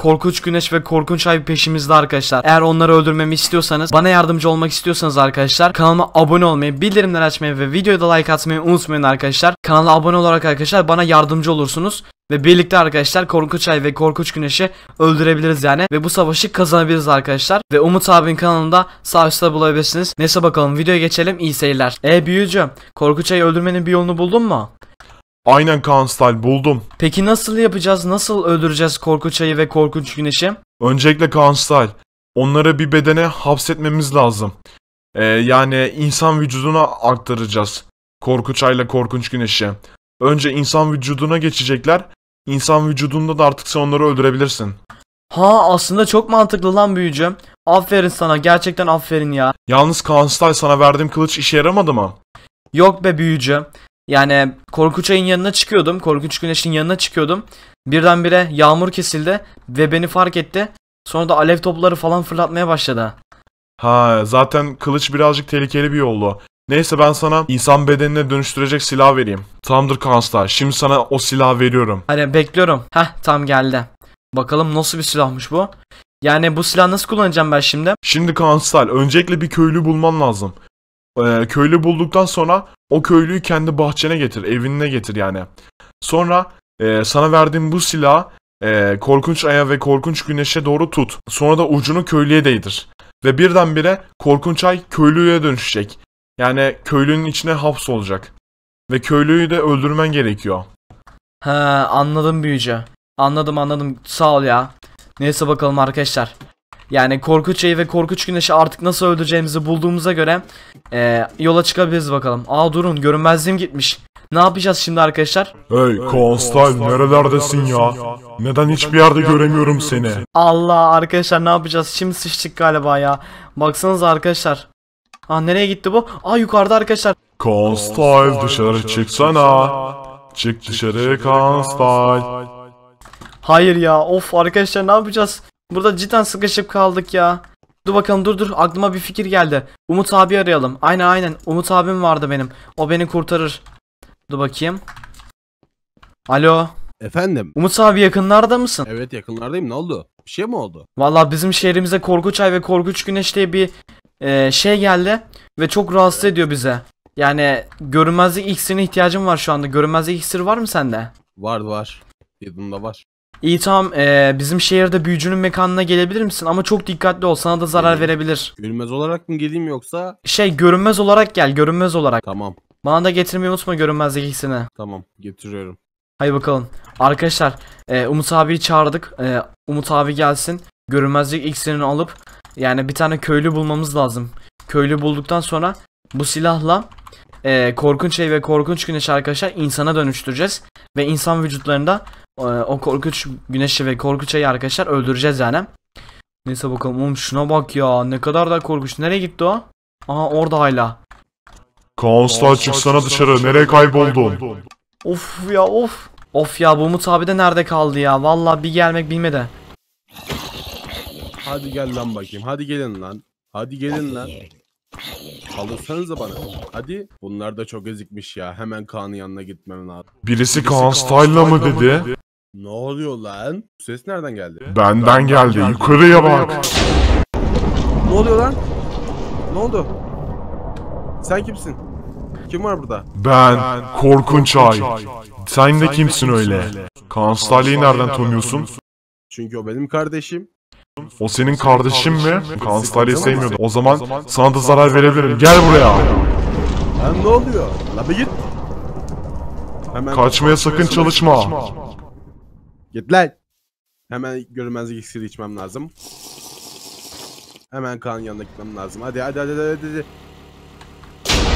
Korkunç Güneş ve Korkunç Ay peşimizde arkadaşlar. Eğer onları öldürmemi istiyorsanız, bana yardımcı olmak istiyorsanız arkadaşlar kanalıma abone olmayı, bildirimleri açmayı ve videoya da like atmayı unutmayın arkadaşlar. Kanala abone olarak arkadaşlar bana yardımcı olursunuz. Ve birlikte arkadaşlar Korkunç Ay ve Korkunç Güneş'i öldürebiliriz yani. Ve bu savaşı kazanabiliriz arkadaşlar. Ve Umut abinin kanalında sağ üstte bulabilirsiniz. Neyse bakalım videoya geçelim. İyi seyirler. E büyücü, Korkunç Ay'ı öldürmenin bir yolunu buldun mu? Aynen Kaan Style buldum. Peki nasıl yapacağız? Nasıl öldüreceğiz Korkunç Ay'ı ve Korkunç Güneş'i? Öncelikle Kaan Style. Onları bir bedene hapsetmemiz lazım. Ee, yani insan vücuduna aktaracağız. Korkunç Ayla Korkunç Güneş'i. Önce insan vücuduna geçecekler. İnsan vücudunda da artık sen onları öldürebilirsin. Ha aslında çok mantıklı lan büyücü. Aferin sana gerçekten aferin ya. Yalnız Kaan Style sana verdiğim kılıç işe yaramadı mı? Yok be büyücü. Yani Korkunç Ay'ın yanına çıkıyordum. Korkunç Güneş'in yanına çıkıyordum. Birdenbire yağmur kesildi ve beni fark etti. Sonra da alev topları falan fırlatmaya başladı. Ha zaten kılıç birazcık tehlikeli bir yoldu. Neyse ben sana insan bedenine dönüştürecek silah vereyim. Tamamdır Kaan Style. Şimdi sana o silahı veriyorum. Hani bekliyorum. Heh tam geldi. Bakalım nasıl bir silahmış bu. Yani bu silahı nasıl kullanacağım ben şimdi? Şimdi Kaan Style, öncelikle bir köylü bulman lazım. Ee, köylü bulduktan sonra o köylüyü kendi bahçene getir, evine getir yani. Sonra e, sana verdiğim bu silahı e, korkunç aya ve korkunç güneşe doğru tut. Sonra da ucunu köylüye değdir. Ve birdenbire korkunç ay köylüye dönüşecek. Yani köylünün içine hapsolacak. Ve köylüyü de öldürmen gerekiyor. He anladım büyücü. Anladım anladım. Sağ ol ya. Neyse bakalım arkadaşlar. Yani Korkunç Ayı ve Korkunç Güneş'i artık nasıl öldüreceğimizi bulduğumuza göre eee, yola çıkabiliriz bakalım. Aa durun görünmezliğim gitmiş. Ne yapacağız şimdi arkadaşlar? Hey Style nerelerdesin ya? Neden hiçbir yerde göremiyorum seni? Allah arkadaşlar ne yapacağız? Şimdi sıçtık galiba ya. Baksanıza arkadaşlar. Aa nereye gitti bu? Aa yukarıda arkadaşlar. Style dışarı çıksana. Çık dışarı Style. Hayır ya of arkadaşlar ne yapacağız? Burada cidden sıkışıp kaldık ya. Dur bakalım dur dur aklıma bir fikir geldi. Umut abi arayalım. Aynen aynen Umut abim vardı benim. O beni kurtarır. Dur bakayım. Alo. Efendim? Umut abi yakınlarda mısın? Evet yakınlardayım ne oldu? Bir şey mi oldu? Valla bizim şehrimize Korkunç Ay ve Korkunç Güneş diye bir e, şey geldi ve çok rahatsız ediyor bize. Yani görünmezlik iksirine ihtiyacım var şu anda. Görünmezlik iksiri var mı sende? Var var. Yanımda var. İyi tamam e, bizim şehirde büyücünün mekanına gelebilir misin? Ama çok dikkatli ol sana da zarar Geleyim. verebilir. Görünmez olarak mı geleyim yoksa? Şey görünmez olarak gel görünmez olarak. Tamam. Bana da getirmeyi unutma görünmezlik iksirini. Tamam. Getiriyorum. Hadi bakalım. Arkadaşlar e, Umut abiyi çağırdık. E, Umut abi gelsin. Görünmezlik iksirini alıp yani bir tane köylü bulmamız lazım. Köylü bulduktan sonra bu silahla e, korkunç ay ve korkunç güneş arkadaşlar insana dönüştüreceğiz. Ve insan vücutlarında o korkunç güneşi ve korkunç ayı arkadaşlar öldüreceğiz yani. Neyse bakalım oğlum şuna bak ya ne kadar da korkunç. Nereye gitti o? Aha orada hala. Style çıksana dışarı. Nereye kayboldun? Of ya of. Of ya bu Umut abi de nerede kaldı ya? Vallahi bir gelmek bilmedi. Hadi gel lan bakayım. Hadi gelin lan. Hadi gelin lan. Alırsanıza bana. Hadi. Bunlar da çok ezikmiş ya. Hemen Kaan'ın yanına gitmem lazım. Birisi Kaan Style'la mı dedi? Ne oluyor lan? Bu ses nereden geldi? Benden geldi. Yukarıya bak. Ne oluyor lan? Ne oldu? Sen kimsin? Kim var burada? Ben Korkunç Ay. Sen de kimsin öyle? Kaan Style'yi nereden tanıyorsun? Çünkü o benim kardeşim. O senin kardeşin mi? Kaan Style'yi sevmiyordu. O zaman sana da zarar verebilirim. Gel buraya. Lan ne oluyor? La bir git. Hemen Kaçmaya sakın çalışma. Git lan. Hemen görünmezlik iksiri içmem lazım. Hemen Kaan'ın yanına gitmem lazım. Hadi hadi hadi hadi hadi.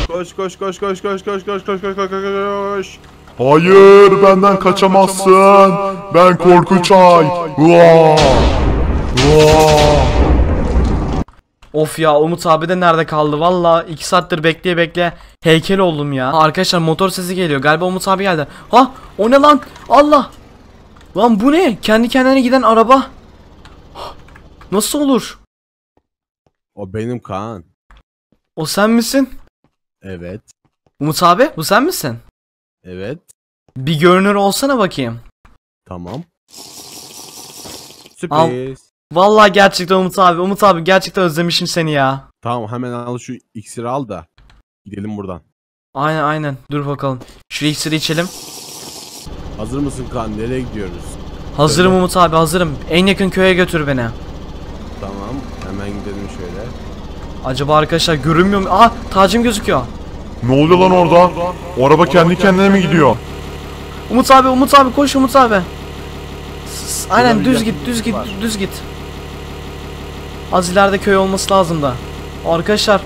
Koş koş koş koş koş koş koş koş koş koş koş koş. Hayır benden kaçamazsın. Ben Korkunç Ay. Vaa! Of ya Umut abi de nerede kaldı? Valla 2 saattir bekleye bekleye heykel oldum ya. Arkadaşlar motor sesi geliyor. Galiba Umut abi geldi. Ha o ne lan? Allah. Lan bu ne? Kendi kendine giden araba. Nasıl olur? O benim Kaan. O sen misin? Evet. Umut abi bu sen misin? Evet. Bir görünür olsana bakayım. Tamam. Sürpriz. Vallahi gerçekten Umut abi. Umut abi gerçekten özlemişim seni ya. Tamam hemen al şu iksiri al da gidelim buradan. Aynen aynen. Dur bakalım. Şu iksiri içelim. Hazır mısın Kaan? Nereye gidiyoruz? Hazırım Öyle. Umut abi hazırım. En yakın köye götür beni. Tamam. Hemen gidelim şöyle. Acaba arkadaşlar görünmüyor mu? Aa tacım gözüküyor. Ne oluyor lan orada? O araba kendi kendine mi gidiyor? Umut abi Umut abi koş Umut abi. Aynen düz git düz git var. düz git. Az ileride köy olması lazım da. Arkadaşlar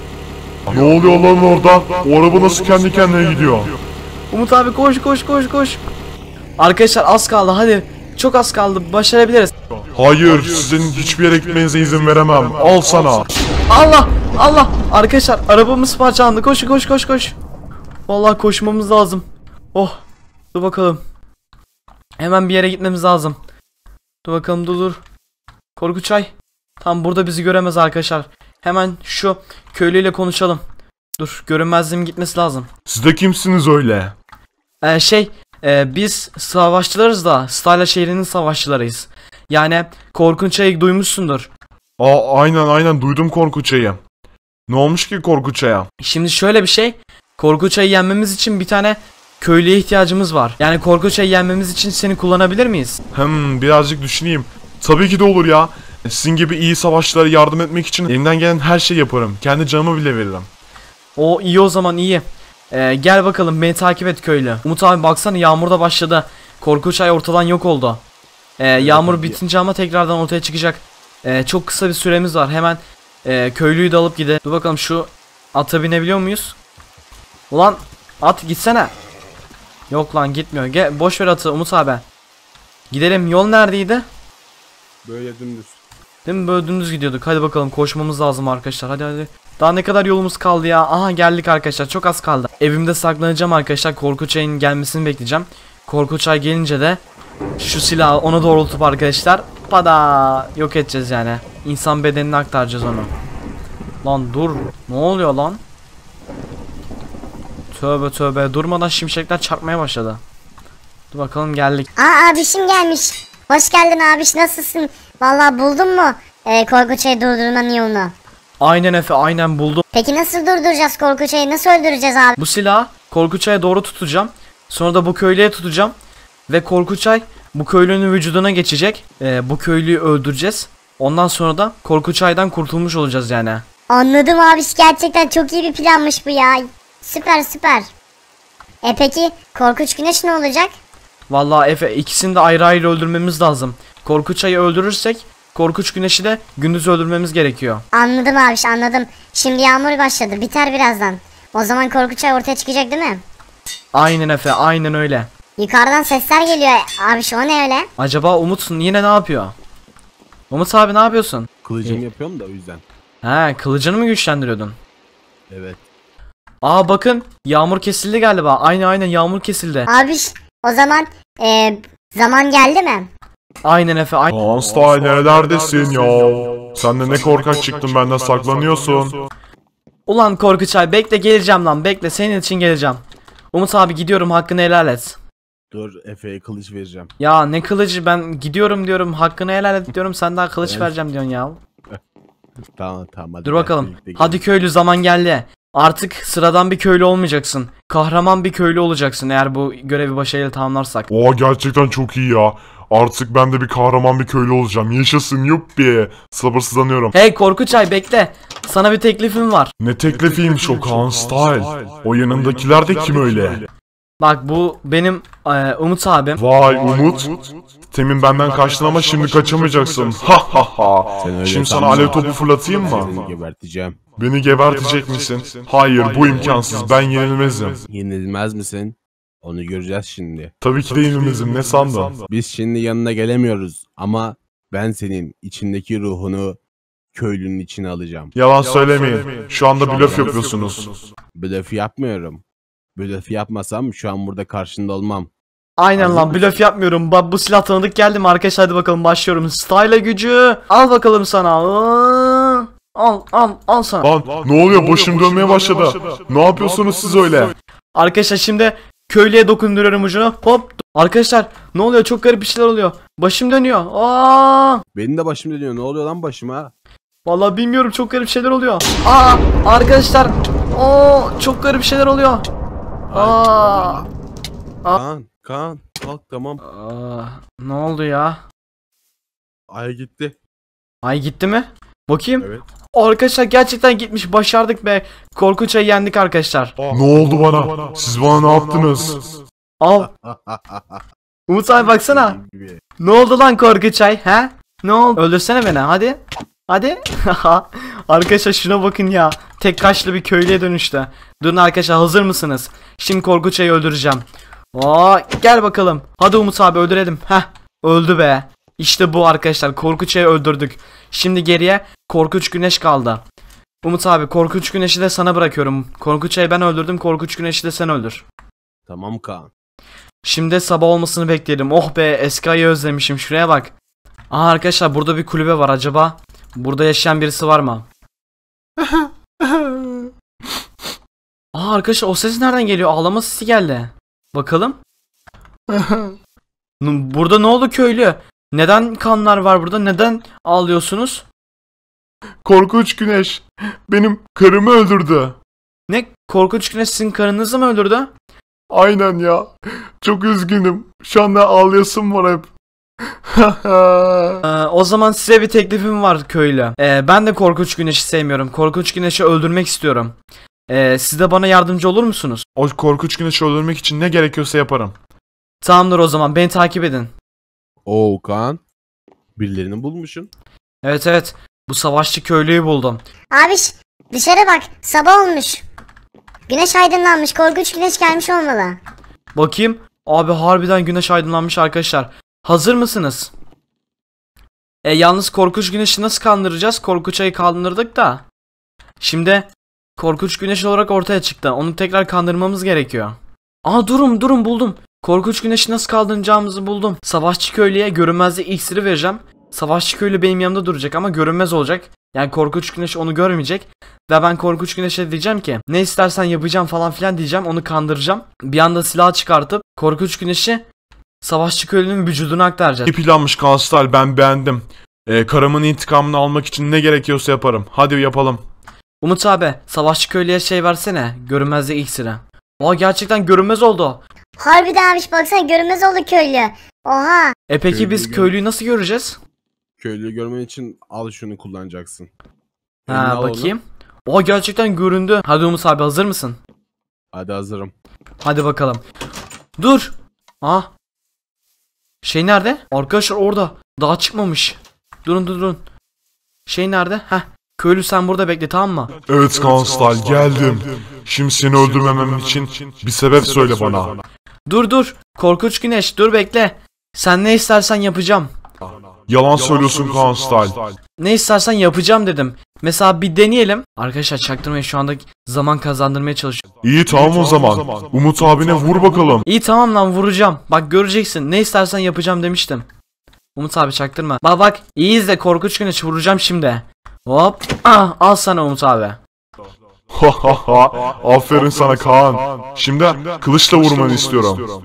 Ne oluyor lan orada? O araba nasıl kendi kendine gidiyor? Umut abi koş koş koş koş. Arkadaşlar az kaldı hadi. Çok az kaldı başarabiliriz. Hayır, sizin hiçbir yere gitmenize izin veremem. Al sana. Allah Allah arkadaşlar arabamız parçalandı koş koş koş koş. Vallahi koşmamız lazım. Oh dur bakalım. Hemen bir yere gitmemiz lazım. Dur bakalım dur dur. Korkuçay. Tam burada bizi göremez arkadaşlar. Hemen şu köylüyle konuşalım. Dur görünmezliğim gitmesi lazım. Siz de kimsiniz öyle? Ee, şey e, biz savaşçılarız da Stala şehrinin savaşçılarıyız. Yani Korkunçay'ı duymuşsundur. Aa aynen aynen duydum Korkuçay'ı. Ne olmuş ki Korkuçay'a? Şimdi şöyle bir şey. Korkunçay'ı yenmemiz için bir tane köylüye ihtiyacımız var. Yani Korkunçay'ı yenmemiz için seni kullanabilir miyiz? Hmm birazcık düşüneyim. Tabii ki de olur ya. Sizin gibi iyi savaşçılara yardım etmek için elimden gelen her şeyi yaparım. Kendi canımı bile veririm. O iyi o zaman iyi. Ee, gel bakalım beni takip et köylü. Umut abi baksana yağmur da başladı. Korkunçay ortadan yok oldu. Ee, yağmur bitince ama tekrardan ortaya çıkacak. Ee, çok kısa bir süremiz var. Hemen e, köylüyü de alıp gidelim. Dur bakalım şu ata binebiliyor muyuz? Ulan at gitsene. Yok lan gitmiyor. Gel boş ver atı Umut abi. Gidelim. Yol neredeydi? Böyle dümdüz. Değil mi böyle dümdüz gidiyorduk. Hadi bakalım koşmamız lazım arkadaşlar. Hadi hadi. Daha ne kadar yolumuz kaldı ya. Aha geldik arkadaşlar. Çok az kaldı. Evimde saklanacağım arkadaşlar. Korkuçay'ın gelmesini bekleyeceğim. Korkuçay gelince de şu silahı ona doğrultup arkadaşlar pada yok edeceğiz yani. İnsan bedenini aktaracağız onu. Lan dur. Ne oluyor lan? Tövbe tövbe. Durmadan şimşekler çarpmaya başladı. Dur bakalım geldik. Aa abişim gelmiş. Hoş geldin abiş nasılsın? Vallahi buldun mu e, Korkuçay'ı durdurmanın yolunu? Aynen Efe aynen buldum. Peki nasıl durduracağız Korkuçay'ı? Nasıl öldüreceğiz abi? Bu silahı Korkuçay'a doğru tutacağım. Sonra da bu köylüye tutacağım. Ve Korkuçay bu köylünün vücuduna geçecek. Ee, bu köylüyü öldüreceğiz. Ondan sonra da Korkuçay'dan kurtulmuş olacağız yani. Anladım abiş gerçekten çok iyi bir planmış bu ya. Süper süper. E peki Korkunç Güneş ne olacak? Vallahi Efe ikisini de ayrı ayrı öldürmemiz lazım. Korkuçay'ı öldürürsek Korkunç Güneş'i de gündüz öldürmemiz gerekiyor. Anladım abiş anladım. Şimdi yağmur başladı biter birazdan. O zaman Korkuçay ortaya çıkacak değil mi? Aynen Efe aynen öyle. Yukarıdan sesler geliyor. Abiş o ne öyle? Acaba Umut yine ne yapıyor? Umut abi ne yapıyorsun? Kılıcımı yapıyorum da o yüzden. He kılıcını mı güçlendiriyordun? Evet. Aa bakın yağmur kesildi galiba. Aynen aynen yağmur kesildi. Abiş o zaman e, zaman geldi mi? Aynen Efe aynen. Style nerelerdesin ya? Sen de ne korkak çıktın benden saklanıyorsun. Ulan Korkuçay bekle geleceğim lan bekle senin için geleceğim. Umut abi gidiyorum hakkını helal et. Dur Efe'ye kılıç vereceğim. Ya ne kılıcı ben gidiyorum diyorum hakkını helal et diyorum sen daha kılıç vereceğim diyorsun ya. Tamam tamam hadi. Dur bakalım. Hadi köylü zaman geldi. Artık sıradan bir köylü olmayacaksın. Kahraman bir köylü olacaksın eğer bu görevi başarıyla tamamlarsak. Oha gerçekten çok iyi ya. Artık ben de bir kahraman bir köylü olacağım. Yaşasın yuppi. Sabırsızlanıyorum. Hey Korkuçay bekle. Sana bir teklifim var. Ne teklifiymiş o Kaan Style. O yanındakiler de kim öyle? Bak bu benim e, Umut abim. Vay Umut. Temin benden kaçtın ama şimdi kaçamayacaksın. Ha ha ha. Şimdi sana alev topu fırlatayım mı? Geberteceğim. Beni gebertecek misin? Hayır bu imkansız. Ben yenilmezim. Yenilmez misin? Onu göreceğiz şimdi. Tabii ki de yenilmezim. Ne sandın? Biz şimdi yanına gelemiyoruz ama ben senin içindeki ruhunu köylünün içine alacağım. Yalan söylemeyin. Şu anda blöf yapıyorsunuz. Blöf yapmıyorum. Blöf yapmasam şu an burada karşında olmam. Aynen Hazır lan blöf yapmıyorum. Bak bu silah tanıdık geldi mi arkadaşlar hadi bakalım başlıyorum. Style gücü. Al bakalım sana. Al al al sana. Lan ne oluyor? Başım dönmeye başladı. Ne yapıyorsunuz siz öyle? Arkadaşlar şimdi köylüye dokunduruyorum ucunu. Hop. Arkadaşlar ne oluyor? Çok garip bir şeyler oluyor. Başım dönüyor. Aa! Benim de başım dönüyor. Ne oluyor lan başıma? Vallahi bilmiyorum çok garip şeyler oluyor. Aa! Arkadaşlar. Oo, çok garip şeyler oluyor. Aa! Kaan, Kaan. Kalk tamam. Aa, ne oldu ya? Ay gitti. Ay gitti mi? Bakayım. Evet. Arkadaşlar gerçekten gitmiş. Başardık be. Korkunç ayı yendik arkadaşlar. Ne oldu bana? Siz bana ne yaptınız? Al. Umut abi baksana. Ne oldu lan korkunç ay? He? Ne oldu? Öldürsene beni hadi. Hadi. arkadaşlar şuna bakın ya. Tek kaşlı bir köylüye dönüştü. Durun arkadaşlar hazır mısınız? Şimdi korkunç ayı öldüreceğim. Aa, gel bakalım. Hadi Umut abi öldürelim. Heh. Öldü be. İşte bu arkadaşlar. Korkunç ayı öldürdük. Şimdi geriye korkunç güneş kaldı. Umut abi korkunç güneşi de sana bırakıyorum. Korkunç ayı ben öldürdüm. Korkunç güneşi de sen öldür. Tamam Kaan. Şimdi sabah olmasını bekleyelim. Oh be eski ayı özlemişim. Şuraya bak. Aa arkadaşlar burada bir kulübe var. Acaba burada yaşayan birisi var mı? Aa arkadaşlar o ses nereden geliyor? Ağlama sesi geldi. Bakalım. Burada ne oldu köylü? Neden kanlar var burada? Neden ağlıyorsunuz? Korkunç güneş benim karımı öldürdü. Ne? Korkunç güneş sizin karınızı mı öldürdü? Aynen ya. Çok üzgünüm. Şu anda ağlayasım var hep. Ee, o zaman size bir teklifim var köylü. Ee, ben de korkunç güneşi sevmiyorum. Korkunç güneşi öldürmek istiyorum. Ee, siz de bana yardımcı olur musunuz? o korkunç güneşi öldürmek için ne gerekiyorsa yaparım. Tamamdır o zaman beni takip edin. Oo Kaan. Birilerini bulmuşsun. Evet evet bu savaşçı köylüyü buldum. Abiş dışarı bak sabah olmuş. Güneş aydınlanmış korkunç güneş gelmiş olmalı. Bakayım. Abi harbiden güneş aydınlanmış arkadaşlar. Hazır mısınız? E yalnız korkunç güneşi nasıl kandıracağız? Korkunç ayı kandırdık da. Şimdi korkunç güneş olarak ortaya çıktı. Onu tekrar kandırmamız gerekiyor. Aa durun durun buldum. Korkunç güneşi nasıl kaldıracağımızı buldum. Savaşçı köylüye görünmezlik iksiri vereceğim. Savaşçı köylü benim yanımda duracak ama görünmez olacak. Yani korkunç güneş onu görmeyecek. Ve ben korkunç güneşe diyeceğim ki ne istersen yapacağım falan filan diyeceğim onu kandıracağım. Bir anda silah çıkartıp korkunç güneşi savaşçı köylünün vücuduna aktaracağız. İyi planmış Kanstal ben beğendim. Ee, karımın intikamını almak için ne gerekiyorsa yaparım. Hadi yapalım. Umut abi savaşçı köylüye şey versene görünmezlik iksiri. Aa gerçekten görünmez oldu. Harbiden abiş baksana görünmez oldu köylü. Oha. E peki Köylüyü biz gör- köylüyü nasıl göreceğiz? Köylüyü görmen için al şunu kullanacaksın. Eline Ha al onu. bakayım. Aa gerçekten göründü. Hadi Umut abi hazır mısın? Hadi hazırım. Hadi bakalım. Dur. Ah. Şey nerede? Arkadaşlar orada. Daha çıkmamış. Durun durun, durun. Şey nerede? Heh. Köylü sen burada bekle tamam mı? Evet Kanstal geldim. Şimdi seni öldürmemem için bir sebep söyle bana. Dur dur. Korkunç güneş dur bekle. Sen ne istersen yapacağım. Yalan söylüyorsun Kanstal. Ne istersen yapacağım dedim. Mesela bir deneyelim. Arkadaşlar çaktırmayın şu anda zaman kazandırmaya çalışıyorum. İyi tamam o zaman. Umut abine vur bakalım. İyi tamam lan vuracağım. Bak göreceksin. Ne istersen yapacağım demiştim. Umut abi çaktırma. Bak bak iyi izle korkunç güneş vuracağım şimdi. Hop. Ah, al sana Umut abi. Aferin sana Kaan. Şimdi kılıçla vurmanı istiyorum.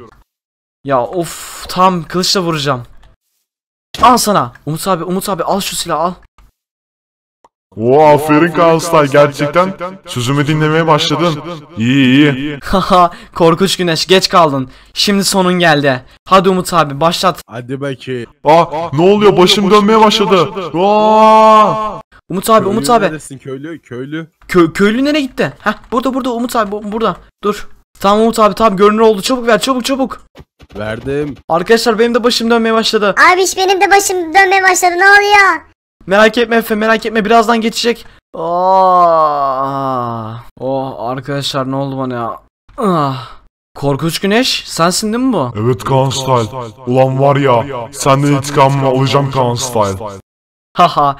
Ya of tam kılıçla vuracağım. Al sana. Umut abi Umut abi al şu silahı al. Oo aferin Kanstal gerçekten sözümü dinlemeye başladın. İyi iyi. Haha korkunç güneş geç kaldın. Şimdi sonun geldi. Hadi Umut abi başlat. Hadi bakayım. Aa ne oluyor başım dönmeye başladı. Aa! Umut abi Umut abi. Neredesin köylü? Köylü. Kö köylü nereye gitti? Heh burada burada Umut abi bu- burada. Dur. Tamam Umut abi tamam görünür oldu. Çabuk ver çabuk çabuk. Verdim. Arkadaşlar benim de başım dönmeye başladı. Abiş benim de başım dönmeye başladı ne oluyor? Merak etme Efe merak etme birazdan geçecek. Aa. Oh arkadaşlar ne oldu bana ya? Ah. Korkunç güneş sensin değil mi bu? Evet Kanstal. Ulan var ya senden intikamımı alacağım Kanstal. Haha.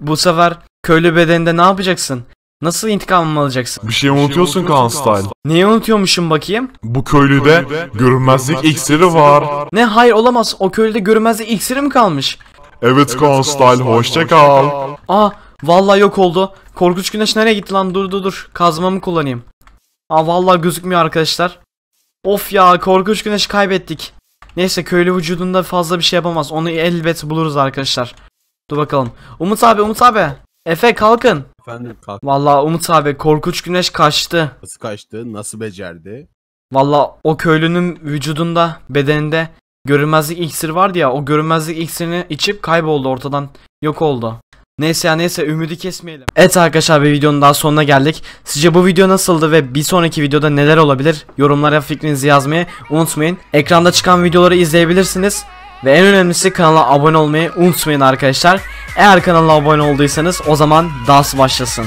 Bu sefer köylü bedeninde ne yapacaksın? Nasıl intikamımı alacaksın? Bir şey unutuyorsun Kanstal. Neyi unutuyormuşum bakayım? Bu köylüde görünmezlik iksiri var. Ne hayır olamaz. O köylüde görünmezlik iksiri mi kalmış? Evet Kanstal hoşça kal. Aa vallahi yok oldu. Korkunç güneş nereye gitti lan? Dur dur dur. Kazmamı kullanayım. Aa vallahi gözükmüyor arkadaşlar. Of ya korkunç güneş kaybettik. Neyse köylü vücudunda fazla bir şey yapamaz. Onu elbet buluruz arkadaşlar. Dur bakalım. Umut abi Umut abi. Efe kalkın. Efendim kalk Vallahi Umut abi korkunç güneş kaçtı. nasıl kaçtı? Nasıl becerdi? Vallahi o köylünün vücudunda bedeninde görünmezlik iksiri vardı ya o görünmezlik iksirini içip kayboldu ortadan yok oldu. Neyse ya neyse ümidi kesmeyelim. Evet arkadaşlar bir videonun daha sonuna geldik. Sizce bu video nasıldı ve bir sonraki videoda neler olabilir? Yorumlara fikrinizi yazmayı unutmayın. Ekranda çıkan videoları izleyebilirsiniz. Ve en önemlisi kanala abone olmayı unutmayın arkadaşlar. Eğer kanala abone olduysanız o zaman dans başlasın.